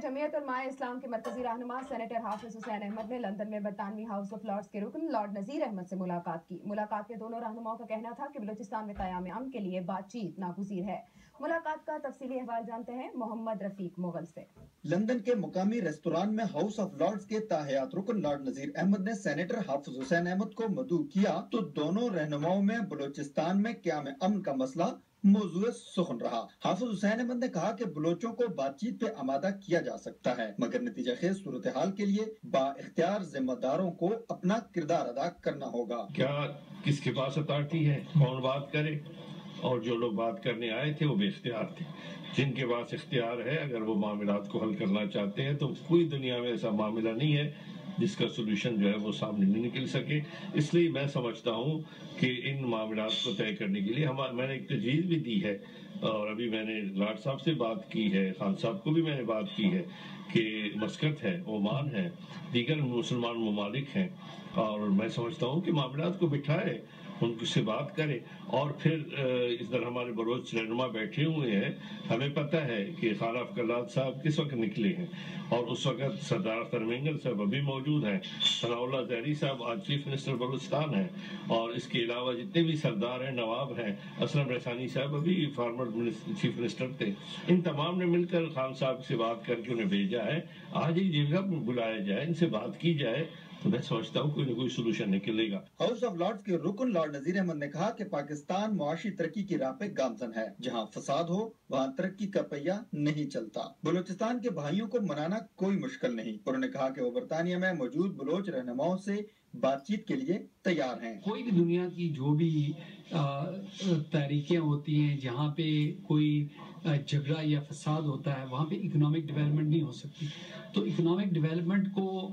जमीयत उलमा इस्लाम के मरकजी रहनुमा सेनेटर हाफिज हुसैन अहमद ने लंदन में बरतानवी हाउस ऑफ़ लॉर्ड्स के रुकन लॉर्ड नजीर अहमद से मुलाकात की। मुलाकात में दोनों रहनुमाओं का कहना था कि बलूचिस्तान में कयाम अम के लिए बातचीत नागुजीर है। मुलाकात का तफसीली अहवाल जानते हैं मोहम्मद रफीक मुगल से। लंदन के मुकामी रेस्तोरान में हाउस ऑफ़ लॉर्ड्स के ताहयात रुकन लॉर्ड नजीर अहमद ने सेनेटर हाफिज हुसैन अहमद को मदू किया तो दोनों रहनुमाओं में बलोचिस्तान में क्या अमन का मसला मौजूद सुखन रहा। हाफिज हुसैन अहमद ने कहा कि बलोचों को बातचीत पे आमादा किया जा सकता है मगर नतीजा खेज सूरत हाल के लिए बाख्तियार जिम्मेदारों को अपना किरदार अदा करना होगा। क्या किसके पास अथॉरिटी है? कौन बात करे? और जो लोग बात करने आए थे, वो बेख्तियार थे। जिनके पास इख्तियार है, अगर वो मामला को हल करना चाहते हैं तो कोई दुनिया में ऐसा मामला नहीं है, जिसका सोल्यूशन जो है वो सामने नहीं निकल सके। इसलिए मैं समझता हूँ कि इन मामला को तय करने के लिए हम मैंने एक तजवीज़ भी दी है, और अभी मैंने लाट साहब से बात की है, खान साहब को भी मैंने बात की है, कि मस्कत है, ओमान है, दीगर मुसलमान ममालिक हैं। और मैं समझता हूँ कि मामला को बिठाए उनसे बात करें। और फिर इस तरह हमारे बलोच रहनुमा बैठे हुए हैं। हमें पता है कि खाना अफकलात साहब किस वक्त निकले हैं। और उस वक्त सरदार तरमेंगल साहब अभी मौजूद हैं। सनाउल्ला जहरी साहब आज चीफ मिनिस्टर बलूचिस्तान हैं। और इसके अलावा जितने भी सरदार हैं, नवाब हैं, असलम रसानी साहब अभी फार्मर चीफ मिनिस्टर थे। इन तमाम ने मिलकर खान साहब से बात करके उन्हें भेजा है। आज ही जगह बुलाया जाए, इनसे बात की जाए तो मैं समझता हूँ कोई ना कोई सोल्यूशन निकलेगा हाउस ऑफ़ लॉर्ड्स के रुकन लॉर्ड नजीर अहमद ने कहा कि पाकिस्तान मुआशी तरक्की की राह पे गामजन है। जहाँ फसाद हो वहाँ तरक्की का पहिया नहीं चलता। बलूचिस्तान के भाइयों को मनाना कोई मुश्किल नहीं। उन्होंने कहा कि वो बरतानिया में मौजूद बलोच रहनुमाओं से बातचीत के लिए तैयार हैं। कोई भी दुनिया की जो भी तहरीकें होती हैं जहाँ पे कोई झगड़ा या फसाद होता है, वहाँ पे इकोनॉमिक डेवलपमेंट नहीं हो सकती। तो इकोनॉमिक डेवलपमेंट को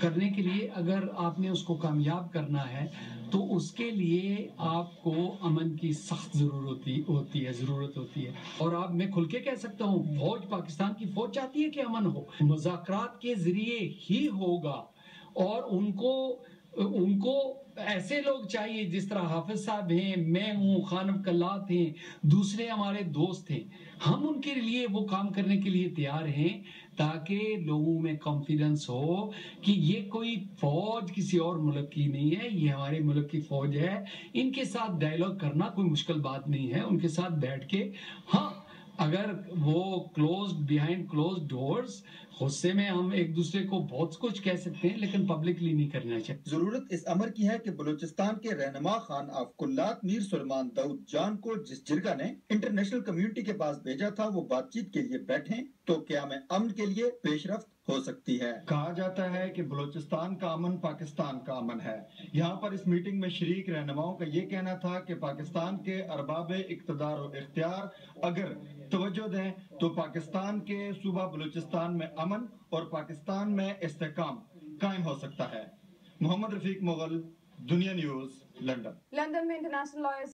करने के लिए अगर आपने उसको कामयाब करना है तो उसके लिए आपको अमन की सख्त ज़रूरत होती है, ज़रूरत होती है। और आप, मैं खुल के कह सकता हूँ, फौज पाकिस्तान की फौज चाहती है कि अमन हो। मुजाकरात के ज़रिए ही होगा और उनको उनको ऐसे लोग चाहिए, जिस तरह हाफिज साहब हैं, मैं हूँ, खानम कल्लात हैं, दूसरे हमारे दोस्त हैं। हम उनके लिए वो काम करने के लिए तैयार हैं, ताकि लोगों में कॉन्फिडेंस हो कि ये कोई फौज किसी और मुल्क की नहीं है, ये हमारे मुल्क की फौज है। इनके साथ डायलॉग करना कोई मुश्किल बात नहीं है, उनके साथ बैठ के हाँ अगर वो क्लोज बिहाइंड क्लोज डोर्स गुस्से में हम एक दूसरे को बहुत कुछ कह सकते हैं, लेकिन पब्लिकली नहीं करना चाहिए। ज़रूरत इस अमर की है कि बलूचिस्तान के रहनमा खान आफकुल्लात मीर सलमान दाऊद जान को जिस जिरगा ने इंटरनेशनल कम्युनिटी के पास भेजा था, वो बातचीत के लिए बैठे तो क्या मैं अमन के लिए पेशरफ हो सकती है। कहा जाता है कि बलूचिस्तान का अमन पाकिस्तान का अमन है। यहाँ पर इस मीटिंग में शरीक रहनुमाओं का ये कहना था कि पाकिस्तान के अरबाब इकतदार और इख्तियार अगर तवज्जो दें तो पाकिस्तान के सूबा बलूचिस्तान में अमन और पाकिस्तान में इस्तेकाम कायम हो सकता है। Mohammad Rafiq Mughal Dunya news London. London में इंटरनेशनल लॉयर्स